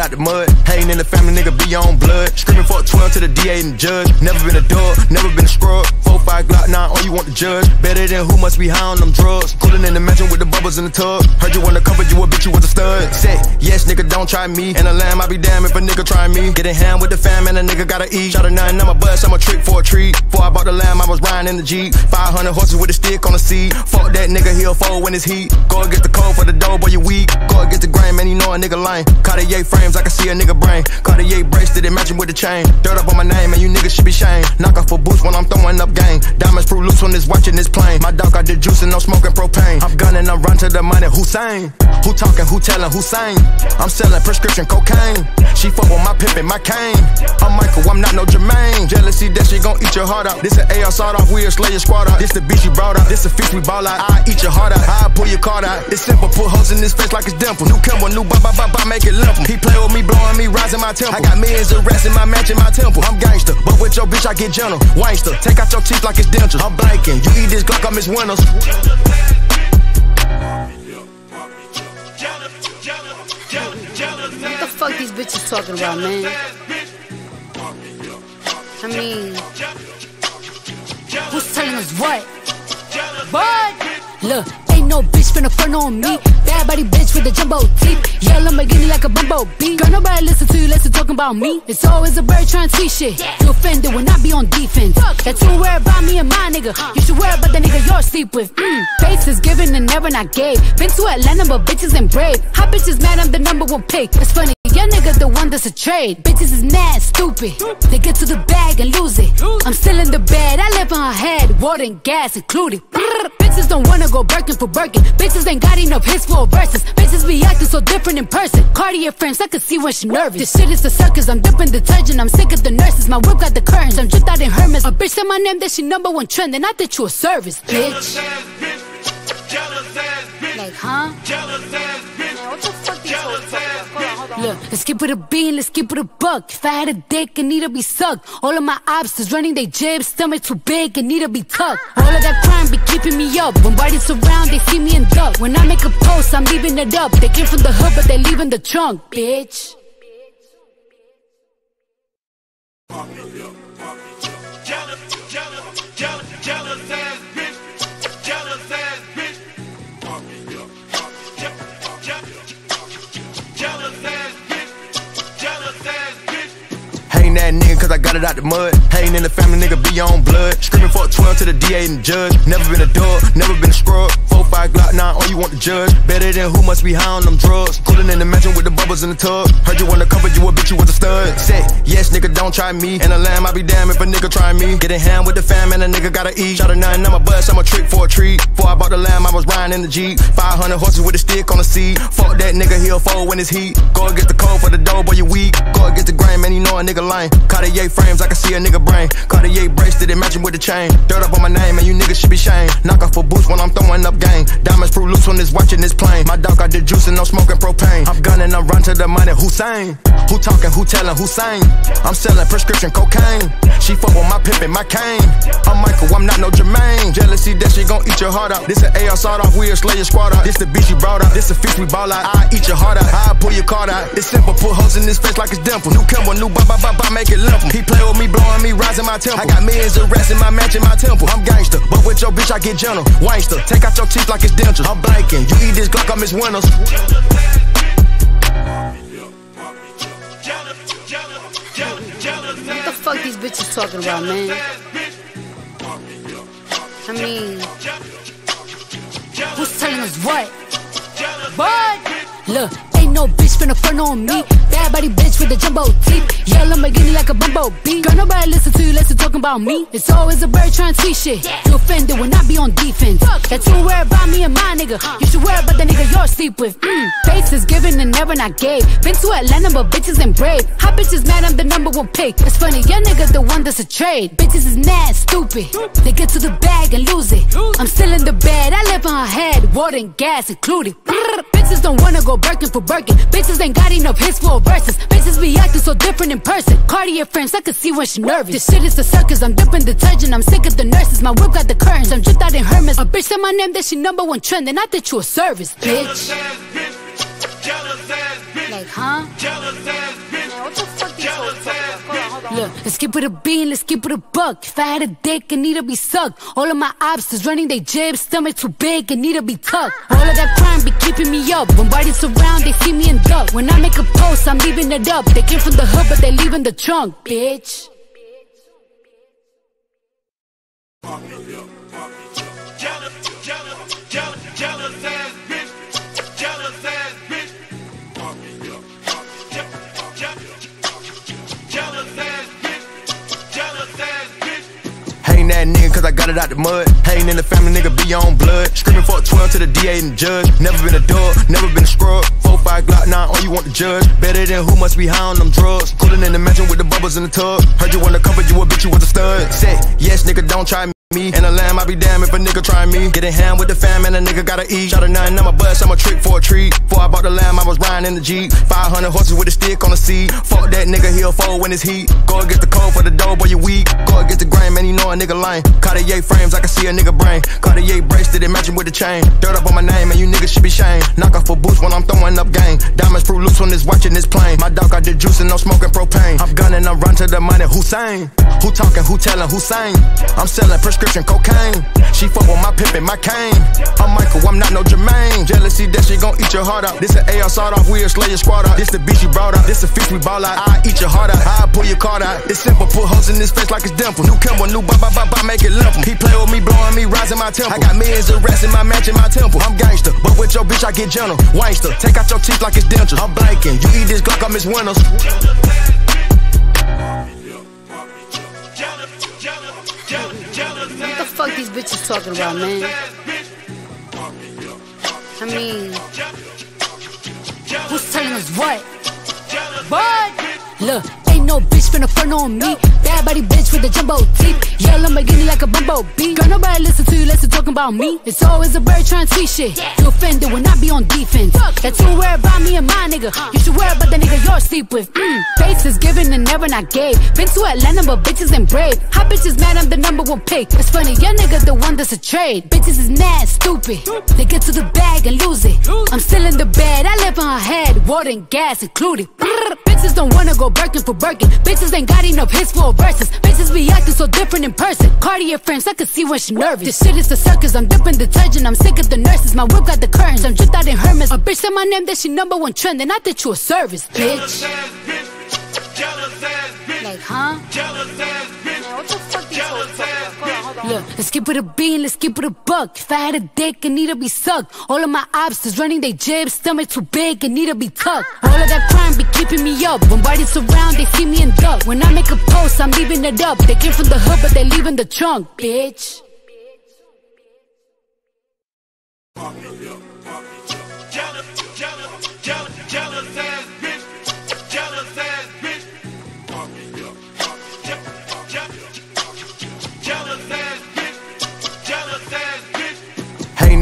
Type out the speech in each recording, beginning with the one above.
it out the mud. Hating in the family, nigga, be on blood. Screaming for a 12 to the DA and the judge. Never been a dog, never been a scrub. 4-5 Glock 9, all you want the judge. Better than who must be high on them drugs. Cooling in the mansion with the bubbles in the tub. Heard you wanna cover, you a bitch, you was a stud. Say, yes, nigga, don't try me. And a lamb, I be damn if a nigga try me. Getting hand with the fam, and a nigga gotta eat. Shot a nine, I'm a bust, I'm a trick for a treat. Before I bought the lamb, I was riding in the Jeep. 500 horses with a stick on the seat. Fuck that nigga, he'll fold when it's heat. Go against the cold for the dough, boy, you weak. Go against the grain, man, you know a nigga lame. Cartier I can see a nigga brain. Cartier bracelet, it matching with the chain. Dirt up on my name, and you niggas should be shamed. Knock off a boost when I'm throwing up game. Diamonds fruit loose when it's watching this plane. My dog got the juice and no smoking propane. I'm gunning, I'm run to the money. Hussein. Who talking, who telling, who? I'm selling prescription cocaine. She fuck with my pimpin', my cane. I'm Michael, I'm not no Jermaine. Jealousy, that she gon' eat your heart out. This an AR sawed off, we'll slay your squad out. This the beast you brought out. This a feast we ball out. I eat your heart out. I pull your card out. It's simple, put hoes in his face like it's dimple. New Kimber, new ba ba ba ba, make it limp. He play with me, blowing me, rising my temple. I got millions of rats in my match in my temple. I'm gangster, but with your bitch I get gentle. Wangster, take out your teeth like it's dentures. I'm blanking. You eat this Glock, I miss winners. What the fuck these bitches talking about, man? I mean, who's telling us what? What? Look, no bitch finna front on me. Bad body bitch with the jumbo teeth. Yell Lamborghini like a bumblebee. Girl, nobody listen to you, listen talking about me. It's always a bird trying to see shit. You offended when I be on defense. That's you worry about me and my nigga. You should worry about the nigga you're sleep with. Mm. Face is given and never not gave. Been to Atlanta, but bitches ain't brave. Hot bitches mad, I'm the number one pick. It's funny. The one that's a trade. Bitches is mad, stupid. They get to the bag and lose it. I'm still in the bed, I live on her head. Water and gas included. Bitches don't wanna go Birkin for Birkin. Bitches ain't got enough hits for verses. Bitches be acting so different in person. Cartier frames, I can see when she nervous. This shit is a suckers, I'm dipping detergent. I'm sick of the nurses. My whip got the curtains. I'm dripped out in Hermes. A bitch said my name, that she number one trending. I thought you a service, bitch. Jealous, Like, huh? Man, what the Look, let's keep it a bean, let's keep it a buck. If I had a dick, it need to be sucked. All of my is running they jibs, stomach too big, it need to be tucked. All of that crime be keeping me up. When bodies around, they see me in duck. When I make a post, I'm leaving it up. They came from the hood, but they leaving the trunk, bitch. That nigga cause I got it out the mud. Hating in the family, nigga, be on blood. Screaming for a 12 to the DA and the judge. Never been a dog, never been a scrub. 4-5 Glock 9, all you want the judge. Better than who must be high on them drugs. Cooling in the mansion with the bubbles in the tub. Heard you wanna cover, you a bitch, you was a stud. Say, yes, nigga, don't try me. And a lamb, I be damn if a nigga try me. Get Getting hand with the fam, and a nigga gotta eat. Shot a nine, I'm a bust, I'm a trick for a treat. Before I bought the lamb, I was riding in the Jeep. 500 horses with a stick on the seat. Fuck that nigga, he'll fold when it's heat. Go against the cold for the dough, boy, you weak. Go against the grain, man, you know a nigga lame. Cartier frames, I can see a nigga brain. Cartier bracelet, it matching with the chain. Dirt up on my name, and you niggas should be shamed. Knock off a boots when I'm throwing up game. Diamonds fruit loose when it's watching this plane. My dog got the juice and no smoking propane. I'm gunning, I'm run to the money. Hussein. Who talking, who telling, who? I'm selling prescription cocaine. She fuck with my pimpin', my cane. I'm Michael, I'm not no Jermaine. Jealousy, that shit gon' eat your heart out. This an AR sawed off, we'll slay your squad out. This the beast you brought out. This a feast we ball out. I eat your heart out. I pull your card out. It's simple, put holes in his face like it's dimple. New Kimber, new ba ba ba, make it limp. He play with me, blowing me, rising my temple. I got millions of rats in my in my temple. I'm gangster, but with your bitch I get gentle. Wangster, take out your teeth like it's dentures. I'm blanking. You eat this Glock, I'm miss winners. What the fuck these bitches talking about, man? I mean, who's telling us what? What? Look, finna front on me. Bad body bitch with the jumbo teeth. Yell Lamborghini like a bumblebee. Girl, nobody listen to you, listen talking about me. It's always a bird trying to see shit. You offended when I be on defense. That you worry about me and my nigga. You should worry about the nigga you're sleep with. Mm. Face is given and never not gave. Been to Atlanta, but bitches ain't brave. Hot bitches mad, I'm the number one pick. It's funny, your nigga the one that's a trade. Bitches is mad, stupid. They get to the bag and lose it. I'm still in the bed, I live on her head. Water and gas included. Bitches don't wanna go Birkin for Birkin. Bitches ain't got enough hits for verses. Bitches be acting so different in person. Cartier frames, I can see when she nervous. This shit is the suckers, I'm dipping detergent. I'm sick of the nurses. My whip got the curtains. I'm dripped out in Hermes. A bitch said my name, that she number one trend. And I thought you a service, bitch. Like, huh? Jealous ass bitch. Man, what the fuck on, hold on. Look, let's keep it a bean, let's keep it a buck. If I had a dick, it need to be sucked. All of my obstacles running they jibs, stomach too big, it need to be tucked. All of that crime keeping me up. When bodies around, they see me and duck. When I make a post, I'm leaving it up. They came from the hood, but they leaving the trunk, bitch. Got it out the mud. Hating in the family, nigga be on blood. Screaming for a 12 to the DA and the judge. Never been a dog, never been a scrub. 4-5 Glock 9, all you want to judge. Better than who must be high on them drugs. Cooling in the mansion with the bubbles in the tub. Heard you wanna cover, you a bitch, you was a stud. Say, yes, nigga, don't try me. Me and a lamb, I be damn if a nigga try me. Getting ham with the fam and a nigga gotta eat. Shot a nine, I'm a bust, I'm a trick for a treat. Before I bought the lamb, I was riding in the Jeep. 500 horses with a stick on the seat. Fuck that nigga, he'll fold when it's heat. Go against the cold for the dough, boy, you weak. Go against the grain, man, you know a nigga lame. Cartier frames, I can see a nigga brain. Cartier bracelet, it matching with the chain. Dirt up on my name, and you niggas should be shamed. Knock off for boots when I'm throwing up game. Diamonds fruit loose when it's watching this plane. My dog got the juice and no smoking propane. I'm gunning, I'm run to the money. Hussein. Who talking, who telling, who saying? I'm selling prescription cocaine. She fuck with my pimp and my cane. I'm Michael, I'm not no Jermaine. Jealousy that she gon' eat your heart out. This an AR sawed off, we a slay your squad out. This the beat you brought out. This a feast we ball out. I eat your heart out. I pull your card out. It's simple, put hoes in his face like it's dimple. New Kimber, new ba ba ba, make it limp. He play with me, blowing me, rising my temple. I got millions of rats in my match in my temple. I'm gangster, but with your bitch I get gentle. Wangster, take out your teeth like it's dentures. I'm blanking. You eat this Glock, I miss Winners. What the fuck these bitches talking about, man? I mean, who's telling us what? What? Look, no bitch finna front on me. Bad body bitch with the jumbo teeth. Yell Lamborghini like a bumbo bumblebee. Girl, nobody listen to you, listen talking about me. It's always a bird trying to tweet shit. You offended when I be on defense. That's too worried about me and my nigga. You should worry about the nigga you're sleep with. Mm. Face is given and never not gave. Been to Atlanta, but bitches ain't brave. Hot bitches mad I'm the number one pick? It's funny, your nigga the one that's a trade. Bitches is mad, stupid. They get to the bag and lose it. I'm still in the bed, I live on her head. Water and gas included. Bitches don't wanna go Birkin for Birkin. Bitches ain't got enough hits for verses. Bitches be acting so different in person. Cartier frames, I can see when she nervous. This shit is the circus, I'm dipping detergent. I'm sick of the nurses. My whip got the curtains, I'm dripped out in Hermes. A bitch said my name, that she number one trend. And I think you a service, bitch. ass bitch. Jealous ass bitch. Like, huh? Jealous ass bitch. Man, what the fuck these Look, let's keep it a bean, let's keep it a buck. If I had a dick, it need to be sucked. All of my obstacles running they jibs, stomach too big, it need to be tucked. All of that crime be keeping me up. When bodies around, they see me and duck. When I make a post, I'm leaving it up. They came from the hood, but they leaving the trunk, bitch. Jealous, jealous, jealous, jealous ass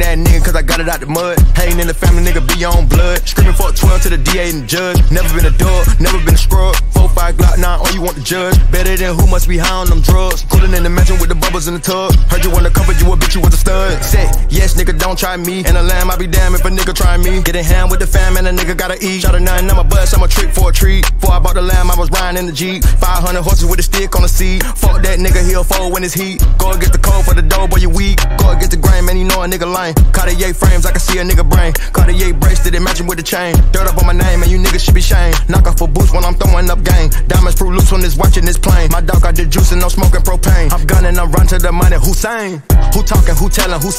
that nigga cause I got it out the mud. Hating in the family, nigga be on blood. Screaming for a 12 to the DA and the judge. Never been a dog, never been a scrub. 4-5 Glock 9, all you want to judge. Better than who must be high on them drugs. Cooling in the mansion with the bubbles in the tub. Heard you wanna cover, you a bitch, you was a stud. Say, yes, nigga, don't try me. And a lamb, I be damn if a nigga try me. Getting ham with the fam and a nigga gotta eat. Shot a nine, I'm a bust, I'm a trick for a treat. Before I bought the lamb, I was riding in the Jeep. 500 horses with a stick on the seat. Fuck that nigga, he'll fold when it's heat. Go against the cold for the dough, boy, you weak. Go against the grain, man, you know a nigga lame. Cartier frames, I can see a nigga brain. Cartier bracelet, it matching with the chain. Dirt up on my name, and you niggas should be shamed. Knock off for boots when I'm throwing up game. Diamonds fruit loose when it's watching this plane. My dog got the juice and no smoking propane. I'm gunning, I'm run to the money. Hussein. Who talking, who telling, who?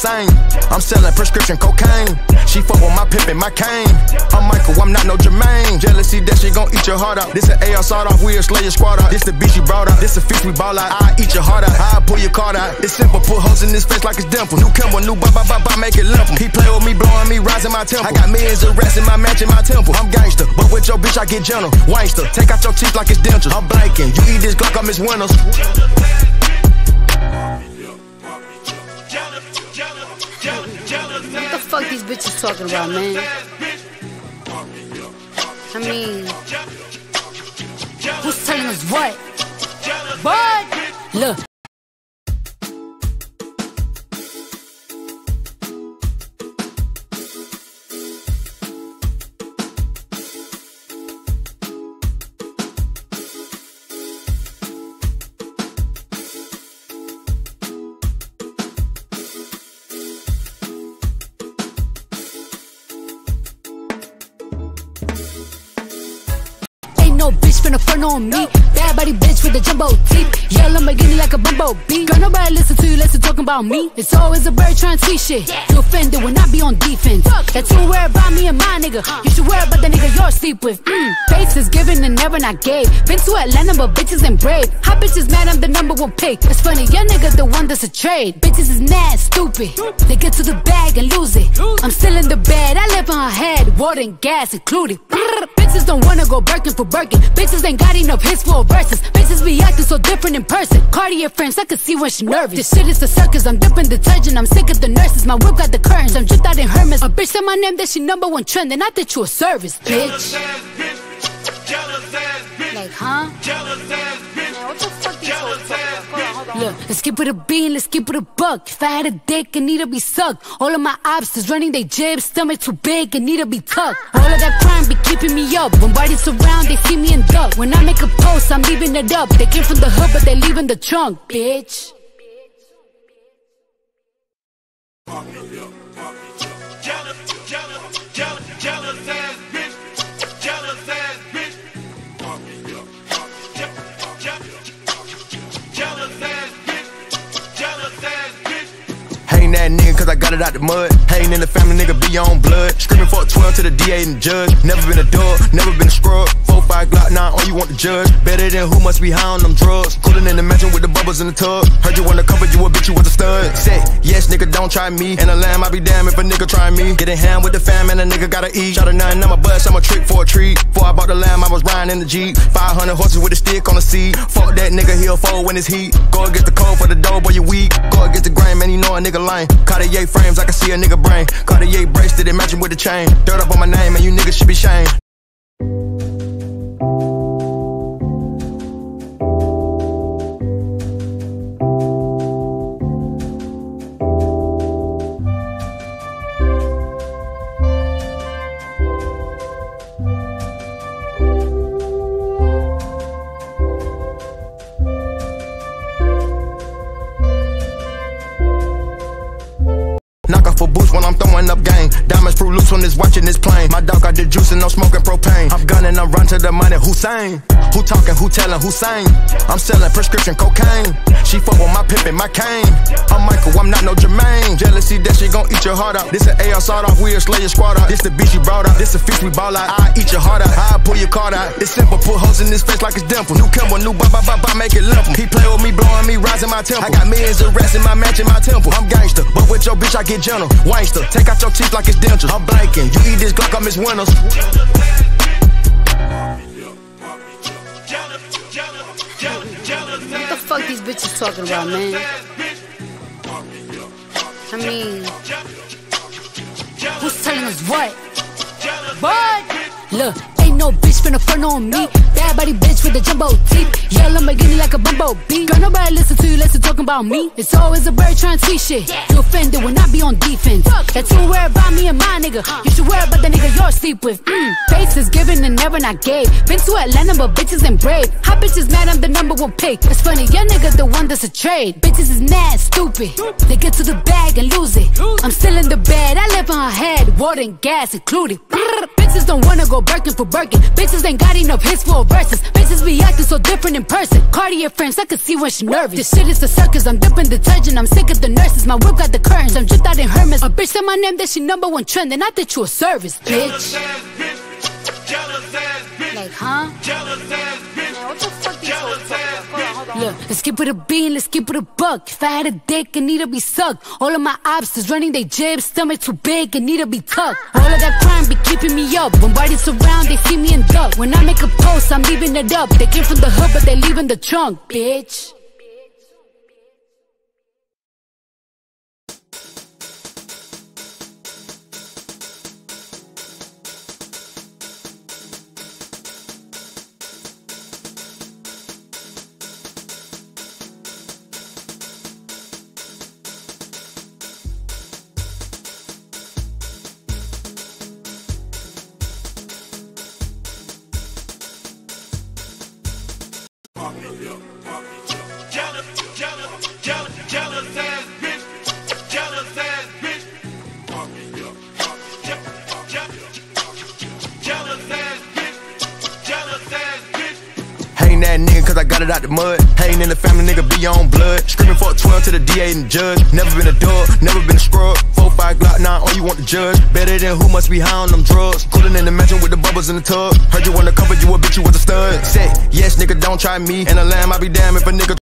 I'm selling prescription cocaine. She fuck with my pimp and my cane. I'm Michael, I'm not no Jermaine. Jealousy that she gon' eat your heart out. This an AR sawed off, we'll slay your squad out. This the beat you brought out. This a feast we ball out. I eat your heart out. I pull your card out. It's simple, put hoes in his face like it's dimple. New Kimber, new ba ba ba ba, make it limp. He play with me, blowing me, rising my temple. I got millions of rats in my match in my temple. I'm gangster, but with your bitch I get gentle. Wangster, take out your teeth like it's dentures. I'm blanking. You eat this Glock, I'm miss Winners. What the fuck these bitches talking about, man? I mean, who's telling us what? What? Look. Finna front on me. Bad body bitch with the jumbo teeth. Yell Lamborghini like a bumblebee. Girl, nobody listen to you, listen talking about me. It's always a bird trying to teach shit. You offended when I be on defense. That's who worry about me and my nigga. You should worry about the nigga you're sleep with. Mm. Face is given and never not gave. Been to Atlanta, but bitches ain't brave. Hot bitches mad, I'm the number one pick. It's funny, your nigga the one that's a trade. Bitches is mad, They get to the bag and lose it. I'm still in the bed, I live on her head. Water and gas included. Bitches don't wanna go Birkin for Birkin. Bitches ain't got enough hits for verses. Bitches be acting so different in person. Cartier frames, I can see when she nervous. This shit is a circus, I'm dipping detergent. I'm sick of the nurses. My whip got the curtains, I'm dripped out in Hermes. A bitch said my name, that she number one trend. And I think you a service, bitch. Jealous ass bitch. Jealous ass bitch. Like, huh? Jealous ass Look, let's keep it a bean, let's keep it a buck. If I had a dick, it need to be sucked. All of my obstacles running they jibs, stomach too big, it need to be tucked. All of that crime be keeping me up. When bodies surround, they see me in duck. When I make a post, I'm leaving it up. They came from the hood, but they leaving the trunk, bitch. Hating that nigga cause I got it out the mud. Hating in the family, nigga be on blood. Screaming for a 12 to the DA and the judge. Never been a dog, never been a scrub. 4 5 Glock 9, all you want to judge. Better than who must be high on them drugs. Cooling in the mansion with the bubbles in the tub. Heard you wanna cover you a bitch, you was a stud. Say, yes, nigga, don't try me. And a lamb, I be damn if a nigga try me. Getting hand with the fam and a nigga gotta eat. Shot a nine, I'm a bust, I'm a trick for a treat. Before I bought the lamb, I was riding in the Jeep. 500 horses with a stick on the seat. Fuck that nigga, he'll fold when it's heat. Go against the cold for the dough, boy, you weak. Go against the a nigga lame. Cartier frames, I can see a nigga brain. Cartier bracelet, it matching with the chain. Dirt up on my name, and you niggas should be shamed. A boost when I'm throwing up game. Diamonds fruit loose when it's watching this plane. My dog got the juice and no smoking propane. I'm gunning, I'm run to the money. Hussein. Who talking, who telling, who saying? I'm selling prescription cocaine. She fuck with my pimpin', my cane. I'm Michael, I'm not no Jermaine. Jealousy, that shit gon' eat your heart out. This an AR sawed off, we a slayer squad out. This the beat you brought out. This a fish we ball out. I eat your heart out. I pull your card out. It's simple, put holes in his face like it's dimple. New Kimber, new bop, bop, bop, make it limp. He play with me, blowing me, rising my temple. I got millions of rats in my match in my temple. I'm gangster, but with your bitch I get gentle. Wangster, take out your teeth like it's dentures. I'm blanking. You eat this Glock, I miss jealous What the fuck these bitches talking about, man? I mean, who's telling us what? jealous But look, ain't no bitch finna front on me. Bad body bitch with the jumbo teeth. Yell Lamborghini like a bumblebee. Girl, nobody listen to you, listen talking about me. It's always a bird trying to teach shit. You offended when I be on defense. That's who worry about me and my nigga. You should worry about the nigga you're sleep with. Mm. Face is given and never not gave. Been to Atlanta, but bitches ain't brave. Hot bitches mad, I'm the number one pick. It's funny, your nigga the one that's a trade. Bitches is mad, stupid. They get to the bag and lose it. I'm still in the bed, I live on her head. Water and gas included. Brrr. Bitches don't wanna go Birkin for Birkin. Bitches ain't got enough hits for verses. Bitches be acting so different in person. Cartier frames, I can see when she nervous. This shit is a circus, I'm dipping detergent. I'm sick of the nurses. My whip got the curtains, I'm dripped out in Hermes. A bitch said my name, that she number one trend. And I think you a service, Jealous bitch. ass bitch. Jealous ass bitch. Like, huh? Jealous ass bitch. Man, what the Look, let's keep it a bean, let's keep it a buck. If I had a dick, it need to be sucked. All of my obstacles running they jibs, stomach too big, it need to be tucked. All of that crime be keeping me up. When bodies surround, they see me in duck. When I make a post, I'm leaving it up. They came from the hood, but they leaving the trunk, bitch. Got it out the mud. Hating in the family, nigga, be on blood. Screaming for 12 to the DA and the judge. Never been a dog, never been a scrub. 4-5 Glock 9, all you want to judge. Better than who must be high on them drugs. Cooling in the mansion with the bubbles in the tub. Heard you wanna cover, you a bitch, you was a stud. Say, yes, nigga, don't try me. And a lamb, I be damn if a nigga